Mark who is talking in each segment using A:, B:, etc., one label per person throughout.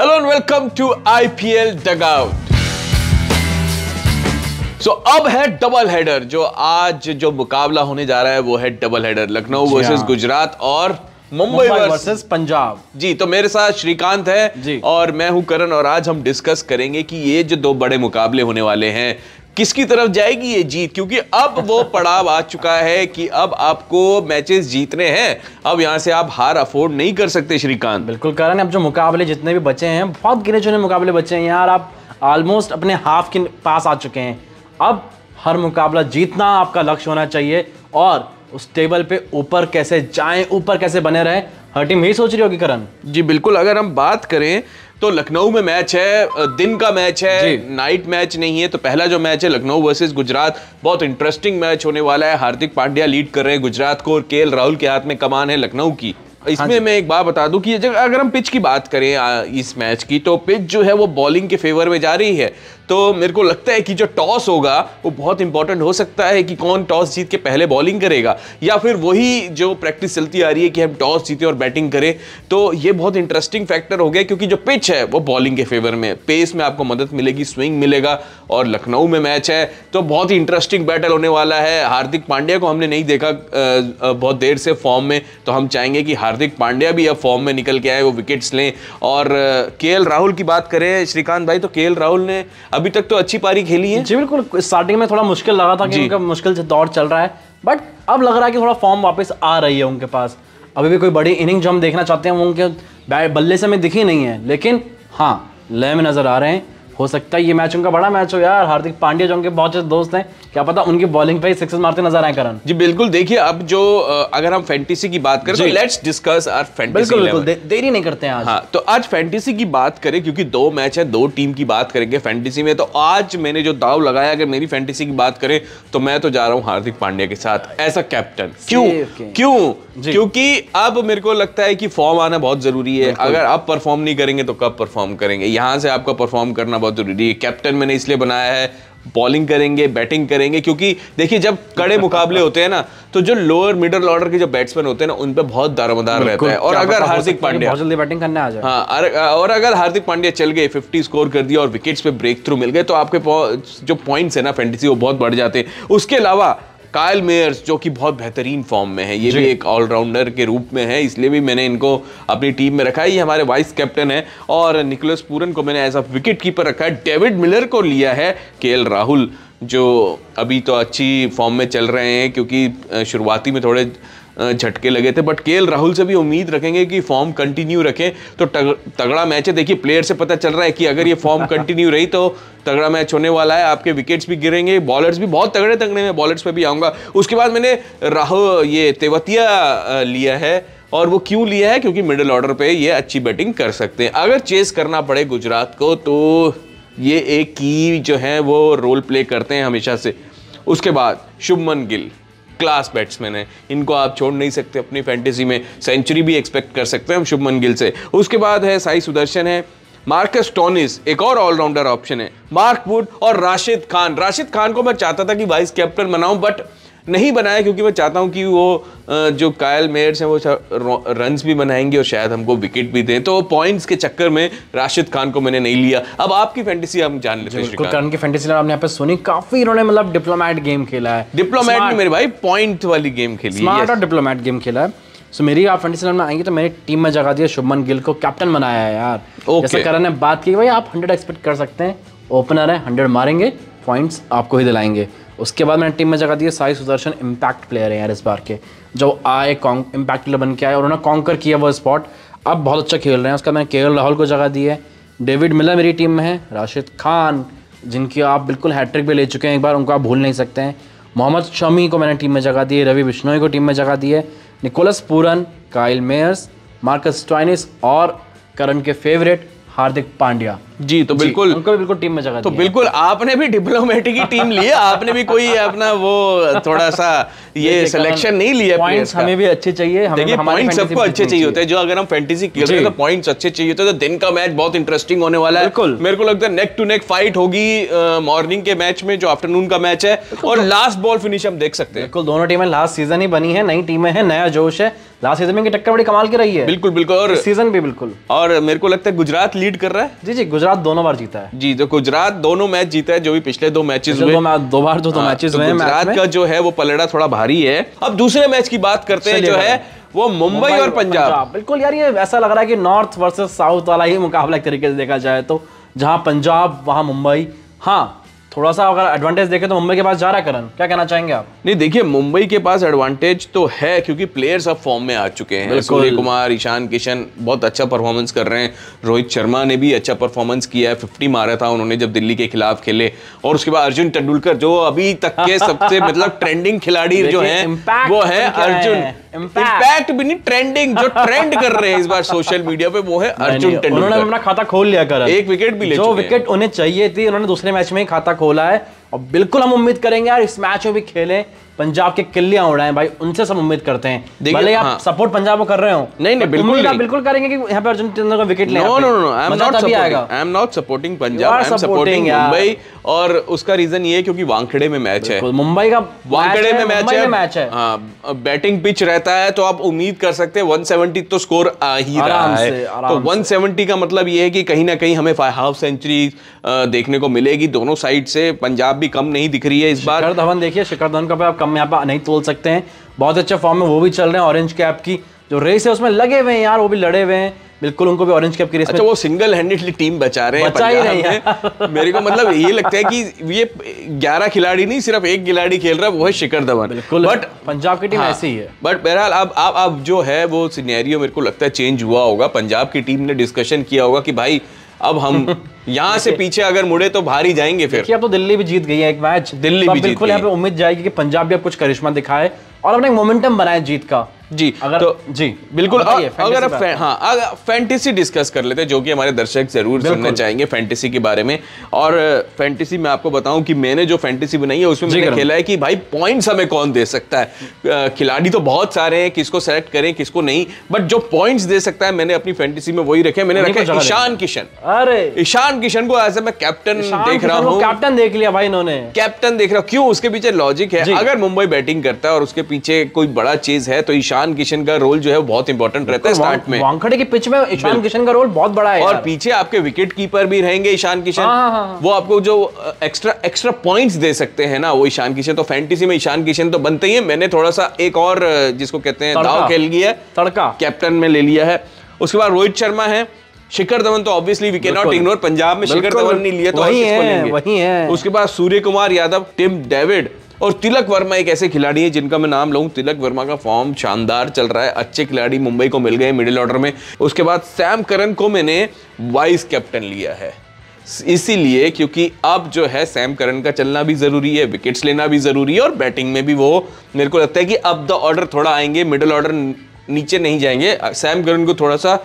A: Hello and welcome to IPL dugout so अब है double header जो आज जो मुकाबला होने जा रहा है वो है डबल हेडर लखनऊ वर्सेस
B: हाँ।
A: गुजरात और मुंबई वर्सेस
B: पंजाब
A: जी तो मेरे साथ श्रीकांत है
B: जी।
A: और मैं हूँ करण और आज हम डिस्कस करेंगे कि ये जो दो बड़े मुकाबले होने वाले हैं किसकी तरफ़ जाएगी ये जीत? क्योंकि अब वो पड़ाव आ चुका है कि अब आपको मैचेस जीतने हैं। अब यहाँ से आप हार अफोर्ड नहीं कर सकते श्रीकांत।
B: बिल्कुल करण अब जो मुकाबले जितने भी बचे हैं बहुत गिने चुने मुकाबले बचे हैं यार। आप ऑलमोस्ट अपने हाफ़ के पास आ चुके हैं। अब हर मुकाबला जीतना आपका लक्ष्य होना चाहिए। और उस टेबल पे ऊपर कैसे जाएँ ऊपर कैसे बने रहें हर टीम यही सोच रही होगी करण?
A: जी बिल्कुल अगर हम बात करें तो लखनऊ में मैच है दिन का मैच है नाइट मैच नहीं है तो पहला जो मैच है लखनऊ वर्सेस गुजरात। बहुत इंटरेस्टिंग मैच होने वाला है हार्दिक पांड्या लीड कर रहे हैं गुजरात को और के राहुल के हाथ में कमान है लखनऊ की। इसमें हाँ मैं एक बात बता दूँ कि अगर हम पिच की बात करें इस मैच की तो पिच जो है वो बॉलिंग के फेवर में जा रही है। तो मेरे को लगता है कि जो टॉस होगा, वो बहुत इंपॉर्टेंट हो सकता है कि कौन टॉस जीत के पहले बॉलिंग करेगा, या फिर वही जो प्रैक्टिस चलती आ रही है कि हम टॉस जीते और बैटिंग करें। तो ये बहुत इंटरेस्टिंग फैक्टर हो गया, क्योंकि जो पिच है, वो बॉलिंग के फेवर में पेस में आपको मदद मिलेगी स्विंग मिलेगा और लखनऊ में मैच है। तो बहुत ही इंटरेस्टिंग बैटल होने वाला है। हार्दिक पांड्या को हमने नहीं देखा बहुत देर से फॉर्म में तो हम चाहेंगे कि हार्दिक पांड्या भी अब फॉर्म में निकल के आए, वो विकेट्स लें। और के राहुल की बात करें, श्रीकांत भाई तो के राहुल ने अभी तक तो अच्छी पारी खेली है।
B: जी बिल्कुल। स्टार्टिंग में थोड़ा मुश्किल लगा था कि उनका मुश्किल से दौर चल रहा है बट अब लग रहा है कि थोड़ा फॉर्म वापस आ रही है उनके पास। अभी भी कोई बड़ी इनिंग जो हम देखना चाहते हैं वो उनके बल्ले से हमें दिखी नहीं है। लेकिन हाँ लय में नज़र आ रहे हैं। हो सकता है ये मैच उनका बड़ा मैच हो यार। हार्दिक पांड्या जो उनके बहुत अच्छे दोस्त हैं क्या पता उनकी बॉलिंग पे ही सिक्सेस मारते नज़र आए करण।
A: जी बिल्कुल देखिए अब जो अगर हम फैंटेसी की बात करें तो लेट्स डिस्कस आवर फैंटेसी
B: बिल्कुल बिल्कुल देरी नहीं करते हैं आज।
A: हाँ तो आज फैंटेसी की बात करें क्योंकि दो मैच है दो टीम की बात करेंगे फैंटेसी में तो आज मैंने जो दाव लगाया अगर मेरी फैंटेसी की बात करें तो मैं तो जा रहा हूँ हार्दिक पांड्या के साथ एज अ कैप्टन क्यों? क्यों। क्योंकि अब मेरे को लगता है कि फॉर्म आना बहुत ज़रूरी है। अगर आप परफॉर्म नहीं करेंगे तो कब परफॉर्म करेंगे? यहाँ से आपका परफॉर्म करना बहुत ज़रूरी है। कैप्टन मैंने इसलिए बनाया है बॉलिंग करेंगे बैटिंग करेंगे क्योंकि देखिए जब कड़े मुकाबले होते हैं ना तो जो लोअर मिडल ऑर्डर के जो बैट्समैन होते हैं ना उन पे बहुत दारोमदार रहता है। और अगर हार्दिक पांड्या
B: जल्दी बैटिंग करने आ जाए।
A: हाँ और- और अगर हार्दिक पांड्या चल गए 50 स्कोर कर दिया और विकेट्स पे ब्रेक थ्रू मिल गए तो आपके जो पॉइंट्स है ना फैंटेसी वो बहुत बढ़ जाते हैं। उसके अलावा कायल मेयर्स जो कि बहुत बेहतरीन फॉर्म में है ये भी एक ऑलराउंडर के रूप में है इसलिए भी मैंने इनको अपनी टीम में रखा है। ये हमारे वाइस कैप्टन है और निकोलस पूरन को मैंने एज अ विकेट कीपर रखा है। डेविड मिलर को लिया है के राहुल जो अभी तो अच्छी फॉर्म में चल रहे हैं क्योंकि शुरुआती में थोड़े झटके लगे थे बट के राहुल से भी उम्मीद रखेंगे कि फॉर्म कंटिन्यू रखें। तो तग, तगड़ा मैच है देखिए प्लेयर से पता चल रहा है कि अगर ये फॉर्म कंटिन्यू रही तो तगड़ा मैच होने वाला है। आपके विकेट्स भी गिरेंगे बॉलर्स भी बहुत तगड़े तगड़े हैं बॉलर्स पे भी आऊँगा। उसके बाद मैंने राहुल ये तेवतिया लिया है और वो क्यों लिया है? क्योंकि मिडिल ऑर्डर पे ये अच्छी बैटिंग कर सकते हैं। अगर चेस करना पड़े गुजरात को तो ये एक की जो है वो रोल प्ले करते हैं हमेशा से। उसके बाद शुभमन गिल। क्लास बैट्समैन है। इनको आप छोड़ नहीं सकते, अपनी फैंटेसी में सेंचुरी भी एक्सपेक्ट कर सकते हैं हम शुभमन गिल से। उसके बाद है साई सुदर्शन है। मार्कस टोनिस एक और ऑलराउंडर ऑप्शन है। मार्क वुड और राशिद खान। राशिद खान को मैं चाहता था कि वाइस कैप्टन बनाऊँ बट नहीं बनाया क्योंकि मैं चाहता हूँ कि वो जो कायल मेयर्स हैं वो रन्स भी बनाएँगे और शायद हमको विकेट भी दें। तो पॉइंट्स के चक्कर में राशिद खान को मैंने नहीं लिया। अब आपकी फैंटेसी हम जान लेते हैं
B: करण की फैंटेसी आपने यहाँ पे सुनी काफ़ी इन्होंने मतलब डिप्लोमैट गेम खेला है।
A: डिप्लोमेट में मेरे भाई पॉइंट वाली गेम खेली है
B: स्मार्ट और डिप्लोमैट गेम खेला है। सो मेरी आप लाइन में आएँगे तो मेरी टीम में जगह दिया शुभमन गिल को। कैप्टन बनाया है यार।
A: Okay.
B: जैसे करण ने बात की भाई आप 100 एक्सपेक्ट कर सकते हैं। ओपनर है 100 मारेंगे पॉइंट्स आपको ही दिलाएँगे। उसके बाद मैंने टीम में जगह दी है साई सुदर्शन इम्पैक्ट प्लेयर है यार इस बार के। जो आए इम्पैक्ट प्लेयर बन के आए और उन्होंने कॉन्कर किया वो स्पॉट अब बहुत अच्छा खेल रहे हैं, उसका मैंने के राहुल को जगह दी है। डेविड मिलर मेरी टीम में है, राशिद खान, जिनकी आप बिल्कुल हैट्रिक भी ले चुके हैं, एक बार उनको आप भूल नहीं सकते हैं। मोहम्मद शमी को मैंने टीम में जगह दी है, रवि बिश्नोई को टीम में जगह दी है। Nicholas Pooran, Kyle Mayers, Marcus Stoinis और करण के फेवरेट हार्दिक पांड्या।
A: जी तो बिल्कुल
B: उनको बिल्कुल टीम में जगह
A: तो बिल्कुल आपने भी डिप्लोमेटिक की टीम ली है आपने भी कोई अपना वो थोड़ा सा ये सिलेक्शन नहीं लिया
B: पॉइंट्स हमें भी अच्छे चाहिए हमें
A: देखिए पॉइंट्स सबको अच्छे चाहिए होते हैं जो अगर हम फैंटेसी खेल रहे हैं तो पॉइंट्स अच्छे चाहिए होते हैं तो दिन का मैच बहुत इंटरेस्टिंग होने वाला है। मेरे को लगता है नेक टू नेक फाइट होगी मॉर्निंग के मैच में जो आफ्टरनून का मैच है और लास्ट बॉल फिनिश हम देख सकते हैं।
B: बिल्कुल दोनों टीमें लास्ट सीज़न ही बनी है नई टीमें हैं नया जोश है। लास्ट सीज़न में इनकी टक्कर बड़ी कमाल की रही है।
A: बिल्कुल बिल्कुल और
B: सीज़न भी बिल्कुल।
A: और मेरे को लगता है गुजरात लीड कर रहा है।
B: जी जी गुजरात दोनों बार जीता है।
A: जी तो गुजरात दोनों मैच जीता है जो भी पिछले दो मैचेस हुए।
B: दो दो बार जो दो
A: हाँ,
B: मैचेस
A: तो
B: हुए हैं
A: गुजरात का जो है वो पलड़ा थोड़ा भारी है। अब दूसरे मैच की बात करते हैं जो है वो मुंबई और पंजाब।
B: बिल्कुल यार ये ऐसा लग रहा है कि नॉर्थ वर्सेस साउथ वाला ही मुकाबला एक तरीके से देखा जाए तो जहाँ पंजाब वहाँ मुंबई। हाँ थोड़ा सा अगर एडवांटेज देखें तो मुंबई के पास जा रहा है करण। क्या कहना चाहेंगे आप?
A: नहीं देखिए मुंबई के पास एडवांटेज तो है क्योंकि प्लेयर्स अब फॉर्म में आ चुके हैं। सूर्य कुमार ईशान किशन बहुत अच्छा परफॉर्मेंस कर रहे हैं। रोहित शर्मा ने भी अच्छा परफॉर्मेंस किया है। 50 मारा था उन्होंने जब दिल्ली के खिलाफ खेले। और उसके बाद अर्जुन तेंदुलकर जो अभी तक के सबसे मतलब ट्रेंडिंग खिलाड़ी जो है वो है। अर्जुन। इम्पैक्ट भी नहीं ट्रेंडिंग जो ट्रेंड कर रहे हैं इस बार सोशल मीडिया पे वो है अर्जुन
B: तेंदुलकर। उन्होंने अपना खाता खोल लिया कर
A: एक विकेट भी ले
B: जो विकेट उन्हें चाहिए थी उन्होंने दूसरे मैच में ही खाता खोला है। और बिल्कुल हम उम्मीद करेंगे यार इस मैच में भी खेलें। पंजाब के किल्लियाँ उड़ाएँ भाई उनसे सब उम्मीद करते हैं। भले आप
A: हाँ।
B: सपोर्ट पंजाब को कर रहे हो
A: नहीं, नहीं, बिल्कुल नहीं।
B: बिल्कुल करेंगे कि यहाँ पे अर्जुन तेंदुलकर विकेट ले
A: no no no I am not supporting I am not supporting Punjab I am supporting Mumbai और उसका रीजन ये है क्योंकि वानखेड़े में मैच है।
B: मुंबई का
A: वानखेड़े में मैच है।
B: मैच है।
A: हाँ बैटिंग पिच रहता है तो आप उम्मीद कर सकते हैं 170 तो स्कोर आ ही रहा है। तो
B: आराम
A: 170 का मतलब ये है कि कहीं ना कहीं हमें हाफ़ सेंचुरी देखने को मिलेगी। दोनों साइड से पंजाब भी कम नहीं दिख रही है इस बार।
B: शिखर धवन देखिए शिखर धवन का आप कम यहाँ पे नहीं तोल सकते हैं। बहुत अच्छे फॉर्म में वो भी चल रहे हैं ऑरेंज कैप की जो रेस है उसमें लगे हुए हैं यार वो भी लड़े हुए हैं। बिल्कुल उनको भी ऑरेंज कैप की रेस
A: अच्छा वो सिंगल हैंडेडली टीम बचा रहे हैं
B: बचा ही नहीं
A: में। मेरे को मतलब ये लगता है कि ये 11 खिलाड़ी नहीं सिर्फ़ एक खिलाड़ी खेल रहा है वो है शिखर धवन।
B: बिल्कुल
A: बट
B: पंजाब की टीम ऐसी ही है।
A: बट बहरहाल अब अब अब जो है वो सिनेरियो मेरे को लगता है चेंज हुआ होगा। पंजाब की टीम ने डिस्कशन किया होगा कि भाई अब हम यहाँ से पीछे अगर मुड़े तो भारी ही जाएँगे फिर।
B: अब तो दिल्ली भी जीत गई है एक मैच।
A: दिल्ली
B: तो
A: भी जीत
B: बिल्कुल यहाँ पे उम्मीद जाएगी कि पंजाब भी अब कुछ करिश्मा दिखाए और अपने मोमेंटम बनाए जीत का।
A: जी
B: अगर
A: तो
B: जी।
A: बिल्कुल
B: बताइए,
A: अ- अगर आप
B: पे।
A: हाँ। अगर फैंटेसी डिस्कस कर लेते हैं जो कि हमारे दर्शक ज़रूर सुनना चाहेंगे फैंटेसी के बारे में। और फैंटेसी में आपको बताऊँ कि मैंने जो फैंटेसी बनाई है उसमें मैंने खेला है कि भाई पॉइंट्स हमें कौन दे सकता है? खिलाड़ी तो बहुत सारे हैं किसको सेलेक्ट करें किसको नहीं। बट जो पॉइंट्स दे सकता है मैंने अपनी फैंटेसी में वही रखे मैंने रखे ईशान किशन।
B: अरे।
A: ईशान किशन को एज ए मैं कैप्टन देख रहा हूँ।
B: कैप्टन देख लिया भाई इन्होंने।
A: कैप्टन देख रहा हूँ। क्यों? उसके पीछे लॉजिक है। अगर मुंबई बैटिंग करता है और उसके पीछे कोई बड़ा चीज़ है तो ईशान किशन का रोल जो है बहुत इंपॉर्टेंट रहता है स्टार्ट में।
B: वानखड़े की पिच में ईशान किशन का रोल बहुत बड़ा है
A: और पीछे आपके विकेट कीपर भी रहेंगे ईशान किशन।
B: हाँ, हाँ, हाँ।
A: वो आपको जो एक्स्ट्रा एक्स्ट्रा पॉइंट्स दे सकते हैं ना वो ईशान किशन। तो फैंटेसी में ईशान किशन तो बनते ही है। मैंने थोड़ा सा एक और जिसको कहते हैं दाव खेल लिया
B: तड़का।
A: कैप्टन में ले लिया है। उसके बाद रोहित शर्मा है। शिखर धवन तो obviously we can not ignore Punjab में शिखर धवन नहीं लिया तो
B: वही है, वही है।
A: उसके बाद सूर्य कुमार यादव टिम डेविड और तिलक वर्मा एक ऐसे खिलाड़ी हैं जिनका मैं नाम लूँ। तिलक वर्मा का फॉर्म शानदार चल रहा है। अच्छे खिलाड़ी मुंबई को मिल गए मिडिल ऑर्डर में। उसके बाद सैम करन को मैंने वाइस कैप्टन लिया है। इसीलिए क्योंकि अब जो है सैम करन का चलना भी ज़रूरी है विकेट्स लेना भी ज़रूरी है और बैटिंग में भी वो मेरे को लगता है कि अब द ऑर्डर थोड़ा आएँगे मिडिल ऑर्डर नीचे नहीं जाएँगे। सैम करन को थोड़ा सा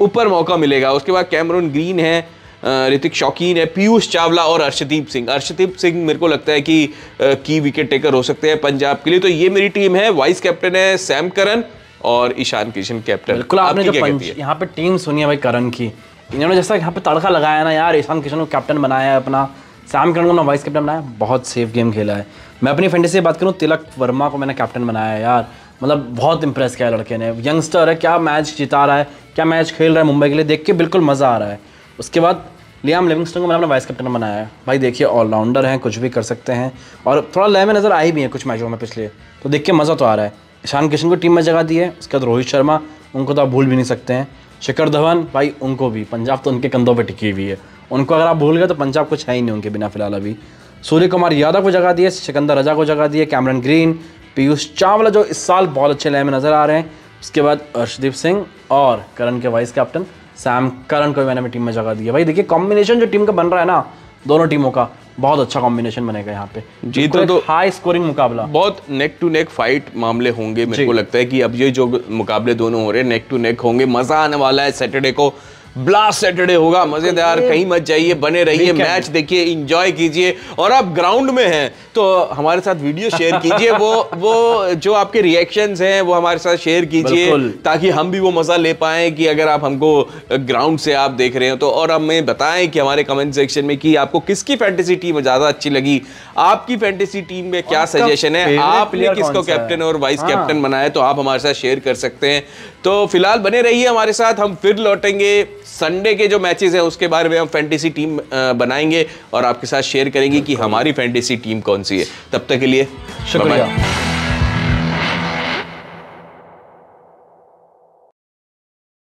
A: ऊपर मौका मिलेगा। उसके बाद कैमरून ग्रीन है। ऋतिक शौकीन है पीयूष चावला और अर्शदीप सिंह। अर्शदीप सिंह मेरे को लगता है कि की विकेट टेकर हो सकते हैं पंजाब के लिए। तो ये मेरी टीम है वाइस कैप्टन है सैम करन और ईशान किशन कैप्टन
B: बिल्कुल आपने जो यहाँ पे टीम सुनी है भाई करण की। इन्होंने जैसा यहाँ पे तड़का लगाया ना यार ईशान किशन को कैप्टन बनाया है अपना। सैम करन को ना वाइस कैप्टन बनाया बहुत सेफ़ गेम खेला है। मैं अपनी फैंटेसी से बात करूँ तिलक वर्मा को मैंने कैप्टन बनाया है यार। मतलब बहुत इंप्रेस किया लड़के ने। यंगस्टर है क्या मैच जिता रहा है क्या मैच खेल रहा है मुंबई के लिए देख के बिल्कुल मज़ा आ रहा है। उसके बाद लियाम लिविंगस्टन को मैंने अपना वाइस कैप्टन बनाया है। भाई देखिए ऑलराउंडर हैं, कुछ भी कर सकते हैं। और थोड़ा लय में नज़र आई भी है कुछ मैचों में पिछले। तो देख के मज़ा तो आ रहा है। ईशान किशन को टीम में जगह दी है उसके बाद रोहित शर्मा, उनको तो आप भूल भी नहीं सकते हैं। शिखर धवन, भाई उनको भी, पंजाब तो उनके कंधों पर टिकी हुई है। उनको अगर आप भूल गए तो पंजाब कुछ है ही नहीं उनके बिना फ़िलहाल अभी। सूर्य कुमार यादव को जगह दी है, सिकंदर रजा को जगह दी है, कैमरन ग्रीन, पीयूष चावला, जो इस साल बहुत अच्छे लय में नज़र आ रहे हैं। उसके बाद अर्शदीप सिंह और करण के वाइस कैप्टन सैम करण को मैंने टीम में जगह दी है। भाई देखिए कॉम्बिनेशन जो टीम का बन रहा है ना दोनों टीमों का बहुत अच्छा कॉम्बिनेशन बनेगा यहाँ पे।
A: जी, तो- तो-
B: हाई स्कोरिंग मुकाबला।
A: बहुत नेक टू नेक फाइट मामले होंगे मेरे को लगता है कि अब ये जो मुकाबले दोनों हो रहे हैं नेक टू नेक होंगे मज़ा आने वाला है सैटरडे को। ब्लास्ट सैटरडे होगा मज़ेदार कहीं मत जाइए बने रहिए मैच देखिए इंजॉय कीजिए और आप ग्राउंड में हैं तो हमारे साथ वीडियो शेयर कीजिए वो वो जो आपके रिएक्शंस हैं वो हमारे साथ शेयर कीजिए ताकि हम भी वो मज़ा ले पाए कि अगर आप हमको ग्राउंड से आप देख रहे हो तो और हमें बताएँ कि हमारे कमेंट सेक्शन में कि आपको किसकी फैंटेसी टीम ज़्यादा अच्छी लगी आपकी फैंटेसी टीम में क्या सजेशन है आपने किसको? कैप्टन और वाइस
B: हाँ।
A: कैप्टन बनाया तो आप हमारे साथ शेयर कर सकते हैं। तो फ़िलहाल बने रहिए हमारे साथ हम फिर लौटेंगे। संडे के जो मैचेस हैं उसके बारे में हम फैंटेसी टीम बनाएँगे और आपके साथ शेयर करेंगे कि हमारी फैंटेसी टीम कौन सी है। तब तक के लिए
B: शुक्रिया।